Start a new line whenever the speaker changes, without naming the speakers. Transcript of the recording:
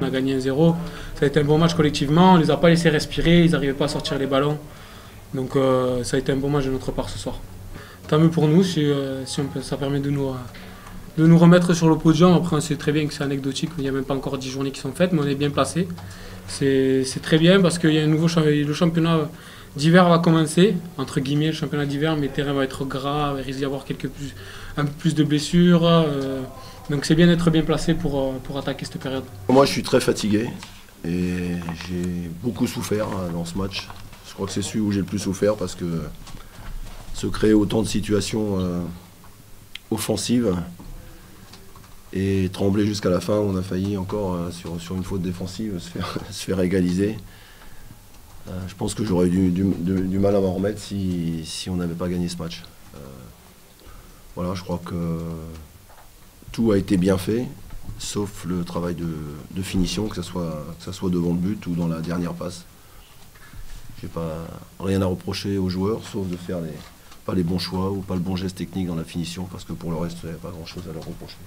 On a gagné 1-0. Ça a été un bon match collectivement. On ne les a pas laissés respirer. Ils n'arrivaient pas à sortir les ballons. Donc euh, ça a été un bon match de notre part ce soir. Tant mieux pour nous si, euh, ça permet de nous, euh, de nous remettre sur le podium. Après, on sait très bien que c'est anecdotique. Il n'y a même pas encore 10 journées qui sont faites, mais on est bien placé. C'est très bien parce qu'il y a le championnat d'hiver va commencer, entre guillemets, le championnat d'hiver, mais le terrain va être gras, il risque d'y avoir quelques un peu plus de blessures. Donc c'est bien d'être bien placé pour, euh, pour attaquer cette période.
Moi, je suis très fatigué et j'ai beaucoup souffert hein, dans ce match. Je crois que c'est celui où j'ai le plus souffert parce que se créer autant de situations euh, offensives et trembler jusqu'à la fin, on a failli encore euh, sur, sur une faute défensive se faire, se faire égaliser. Je pense que j'aurais eu du, du- mal à m'en remettre si, si on n'avait pas gagné ce match. Voilà, je crois que tout a été bien fait, sauf le travail de, finition, que ce soit, devant le but ou dans la dernière passe. J'ai pas rien à reprocher aux joueurs, sauf de faire pas les bons choix ou pas le bon geste technique dans la finition, parce que pour le reste, il n'y a pas grand-chose à leur reprocher.